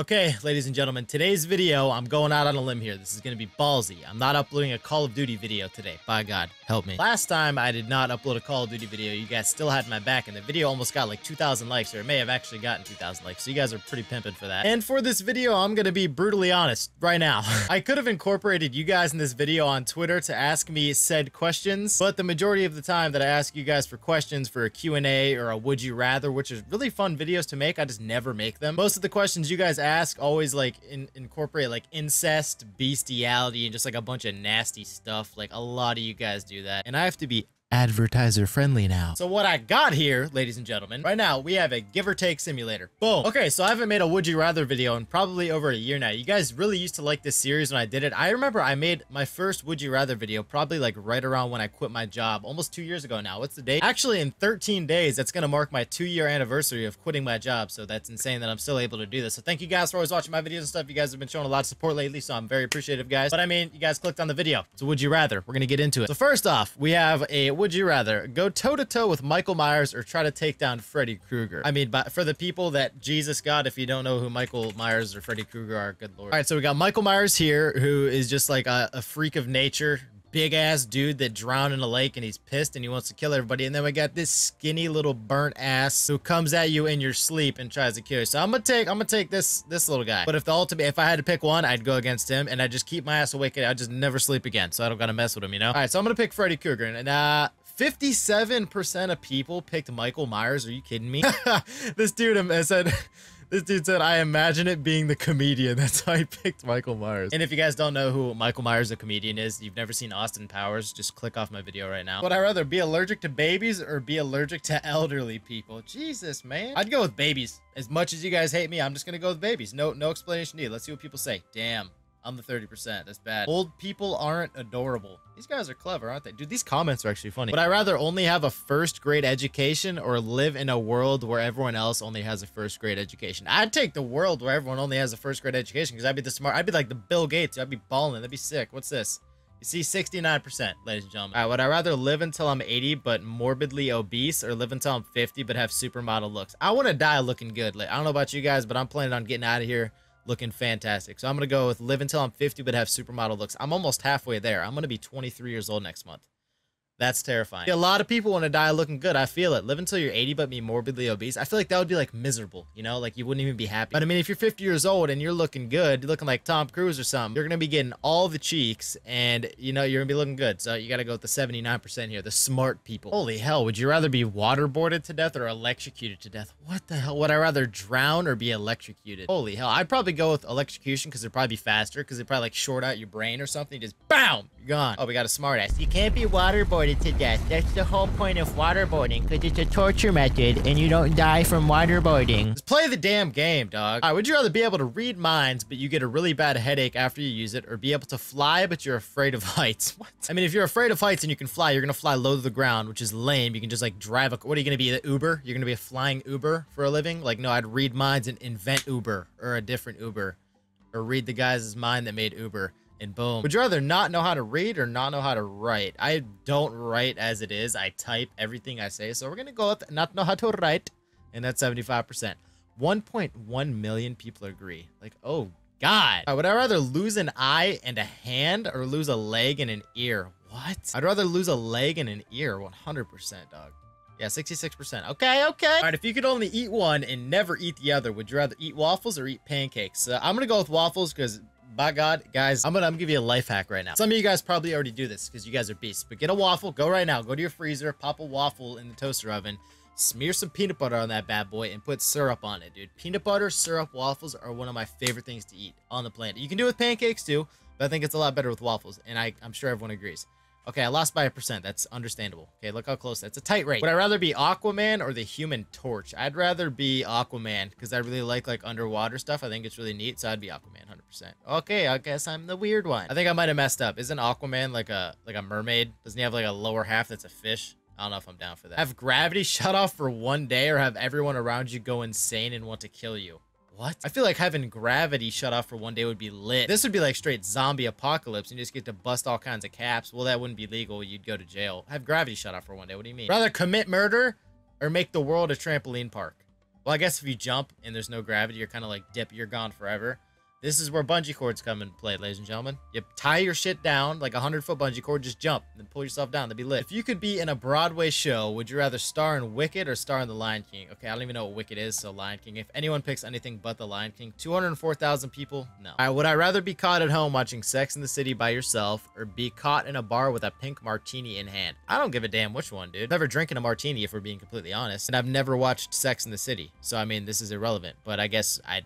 Okay, ladies and gentlemen, today's video, I'm going out on a limb here. This is going to be ballsy. I'm not uploading a Call of Duty video today. By God, help me. Last time I did not upload a Call of Duty video, you guys still had my back, and the video almost got like 2,000 likes, or it may have actually gotten 2,000 likes, so you guys are pretty pimping for that. And for this video, I'm going to be brutally honest right now. I could have incorporated you guys in this video on Twitter to ask me said questions, but the majority of the time that I ask you guys for questions for a Q&A or a would you rather, which is really fun videos to make, I just never make them. Most of the questions you guys ask always like in, incorporate like incest, bestiality, and just like a bunch of nasty stuff. Like a lot of you guys do that. And I have to be advertiser friendly now. So what I got here, ladies and gentlemen, right now we have a give or take simulator. Boom. Okay, so I haven't made a would you rather video in probably over a year now. You guys really used to like this series when I did it. I remember I made my first would you rather video probably like right around when I quit my job almost two years ago now. What's the date? Actually, in 13 days, that's going to mark my two year anniversary of quitting my job. So that's insane that I'm still able to do this. So thank you guys for always watching my videos and stuff. You guys have been showing a lot of support lately, so I'm very appreciative, guys. But I mean, you guys clicked on the video. So would you rather? We're going to get into it. So first off, we have a would you rather go toe to toe with Michael Myers or try to take down Freddy Krueger. I mean, for the people that Jesus got, if you don't know who Michael Myers or Freddy Krueger are, good lord. All right, so we got Michael Myers here, who is just like a, a freak of nature, big ass dude that drowned in a lake and he's pissed and he wants to kill everybody. And then we got this skinny little burnt ass who comes at you in your sleep and tries to kill you. So I'm gonna take I'm gonna take this this little guy. But if the ultimate if I had to pick one, I'd go against him and I just keep my ass awake and I just never sleep again. So I don't gotta mess with him, you know? All right, so I'm gonna pick Freddy Krueger and uh 57% of people picked Michael Myers. Are you kidding me? this dude said, this dude said, I imagine it being the comedian. That's how I picked Michael Myers. And if you guys don't know who Michael Myers, the comedian, is, you've never seen Austin Powers, just click off my video right now. Would I rather be allergic to babies or be allergic to elderly people? Jesus, man. I'd go with babies. As much as you guys hate me, I'm just going to go with babies. No, no explanation needed. Let's see what people say. Damn. I'm the 30%. That's bad. Old people aren't adorable. These guys are clever, aren't they? Dude, these comments are actually funny. Would I rather only have a first grade education or live in a world where everyone else only has a first grade education? I'd take the world where everyone only has a first grade education because I'd be the smart. I'd be like the Bill Gates. I'd be balling. That'd be sick. What's this? You see 69%, ladies and gentlemen. All right, would I rather live until I'm 80 but morbidly obese or live until I'm 50 but have supermodel looks? I want to die looking good. Like, I don't know about you guys, but I'm planning on getting out of here looking fantastic. So I'm going to go with live until I'm 50 but have supermodel looks. I'm almost halfway there. I'm going to be 23 years old next month. That's terrifying. A lot of people want to die looking good. I feel it. Live until you're 80 but be morbidly obese. I feel like that would be like miserable, you know? Like you wouldn't even be happy. But I mean, if you're 50 years old and you're looking good, you're looking like Tom Cruise or something, you're going to be getting all the cheeks and, you know, you're going to be looking good. So you got to go with the 79% here, the smart people. Holy hell, would you rather be waterboarded to death or electrocuted to death? What the hell? Would I rather drown or be electrocuted? Holy hell. I'd probably go with electrocution because it'd probably be faster because it'd probably like short out your brain or something. Just BAM! You're gone. Oh, we got a smart ass. You can't be waterboarded to death. That's the whole point of waterboarding because it's a torture method and you don't die from waterboarding. Just play the damn game, dog. Right, would you rather be able to read minds but you get a really bad headache after you use it or be able to fly but you're afraid of heights? What? I mean, if you're afraid of heights and you can fly, you're going to fly low to the ground, which is lame. You can just like drive a... What are you going to be, the Uber? You're going to be a flying Uber for a living? Like, no, I'd read minds and invent Uber or a different Uber or read the guy's mind that made Uber and boom. Would you rather not know how to read or not know how to write? I don't write as it is. I type everything I say. So we're going to go with not know how to write. And that's 75%. 1.1 million people agree. Like, oh, God. Right, would I rather lose an eye and a hand or lose a leg and an ear? What? I'd rather lose a leg and an ear. 100%, dog. Yeah, 66%. Okay, okay. All right, if you could only eat one and never eat the other, would you rather eat waffles or eat pancakes? Uh, I'm going to go with waffles because by God, guys, I'm gonna, I'm gonna give you a life hack right now. Some of you guys probably already do this because you guys are beasts, but get a waffle, go right now, go to your freezer, pop a waffle in the toaster oven, smear some peanut butter on that bad boy, and put syrup on it, dude. Peanut butter syrup waffles are one of my favorite things to eat on the planet. You can do it with pancakes too, but I think it's a lot better with waffles, and I, I'm sure everyone agrees. Okay, I lost by a percent. That's understandable. Okay, look how close. That's a tight rate. Would I rather be Aquaman or the Human Torch? I'd rather be Aquaman because I really like like underwater stuff. I think it's really neat, so I'd be Aquaman 100%. Okay, I guess I'm the weird one. I think I might have messed up. Isn't Aquaman like a like a mermaid? Doesn't he have like a lower half that's a fish? I don't know if I'm down for that. Have gravity shut off for one day or have everyone around you go insane and want to kill you? What? I feel like having gravity shut off for one day would be lit. This would be like straight zombie apocalypse. And you just get to bust all kinds of caps. Well, that wouldn't be legal. You'd go to jail. Have gravity shut off for one day. What do you mean? Rather commit murder or make the world a trampoline park? Well, I guess if you jump and there's no gravity, you're kind of like dip, you're gone forever. This is where bungee cords come and play, ladies and gentlemen. You tie your shit down like a 100 foot bungee cord, just jump and pull yourself down. That'd be lit. If you could be in a Broadway show, would you rather star in Wicked or star in The Lion King? Okay, I don't even know what Wicked is, so Lion King. If anyone picks anything but The Lion King, 204,000 people? No. Right, would I rather be caught at home watching Sex in the City by yourself or be caught in a bar with a pink martini in hand? I don't give a damn which one, dude. Never drinking a martini if we're being completely honest. And I've never watched Sex in the City. So, I mean, this is irrelevant. But I guess I'd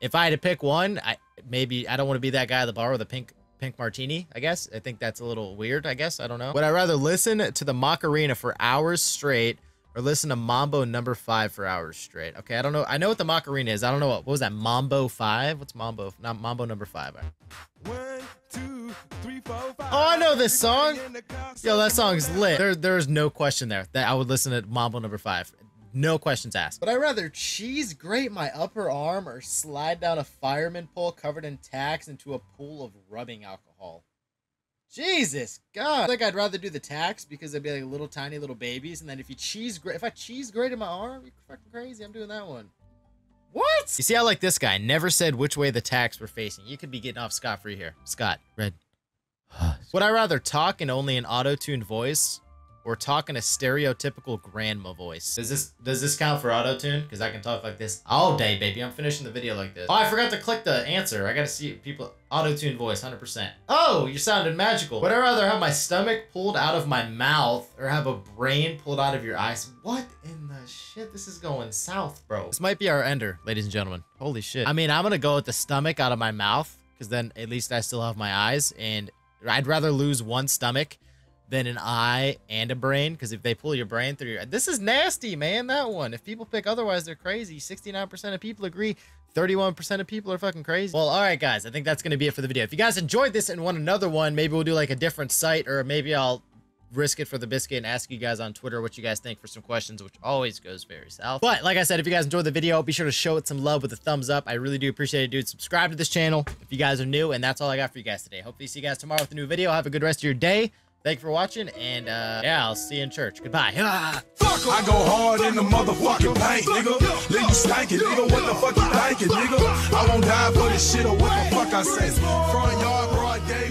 if I had to pick one, I maybe I don't want to be that guy at the bar with a pink pink martini, I guess. I think that's a little weird, I guess. I don't know. Would I rather listen to the Macarena for hours straight or listen to Mambo number five for hours straight? Okay, I don't know. I know what the Macarena is. I don't know what, what was that? Mambo five? What's Mambo? Not Mambo number five. One, two, three, four, five. Oh, I know this song. Yo, that song is lit. There, there's no question there that I would listen to Mambo number five. No questions asked. But I'd rather cheese grate my upper arm or slide down a fireman pole covered in tacks into a pool of rubbing alcohol. Jesus God. I think I'd rather do the tacks because they'd be like little tiny little babies. And then if you cheese grate, if I cheese grated my arm, you're fucking crazy. I'm doing that one. What? You see, I like this guy. Never said which way the tacks were facing. You could be getting off scot-free here. Scott, red. Would I rather talk in only an auto-tuned voice or talking a stereotypical grandma voice. Does this does this count for auto tune? Because I can talk like this all day, baby. I'm finishing the video like this. Oh, I forgot to click the answer. I gotta see people auto tune voice, 100%. Oh, you sounded magical. Would I rather have my stomach pulled out of my mouth or have a brain pulled out of your eyes? What in the shit? This is going south, bro. This might be our ender, ladies and gentlemen. Holy shit. I mean, I'm gonna go with the stomach out of my mouth because then at least I still have my eyes and I'd rather lose one stomach than an eye and a brain. Because if they pull your brain through your... This is nasty, man, that one. If people pick otherwise, they're crazy. 69% of people agree. 31% of people are fucking crazy. Well, all right, guys. I think that's going to be it for the video. If you guys enjoyed this and want another one, maybe we'll do like a different site or maybe I'll risk it for the biscuit and ask you guys on Twitter what you guys think for some questions, which always goes very south. But like I said, if you guys enjoyed the video, be sure to show it some love with a thumbs up. I really do appreciate it, dude. Subscribe to this channel if you guys are new, and that's all I got for you guys today. Hopefully see you guys tomorrow with a new video. Have a good rest of your day. Thank you for watching, and uh, yeah, I'll see you in church. Goodbye. I go hard in the motherfucking paint, nigga. You nigga. What the fuck you thinking, nigga? I won't die for this shit or what the fuck I say. Front yard, broad day